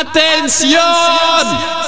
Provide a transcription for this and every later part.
¡Atención!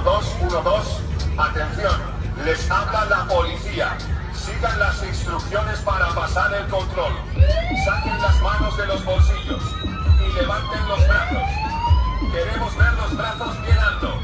1212, atención, les habla la policía. Sigan las instrucciones para pasar el control. Saquen las manos de los bolsillos y levanten los brazos. Queremos ver los brazos bien alto.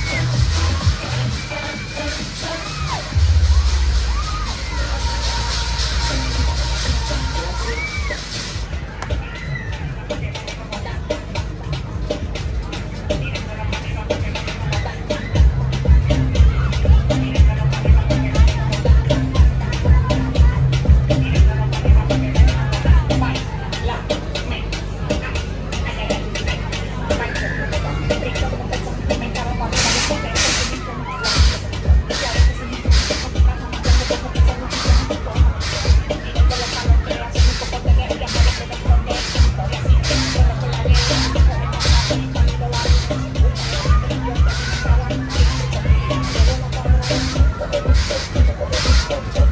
chop, chop.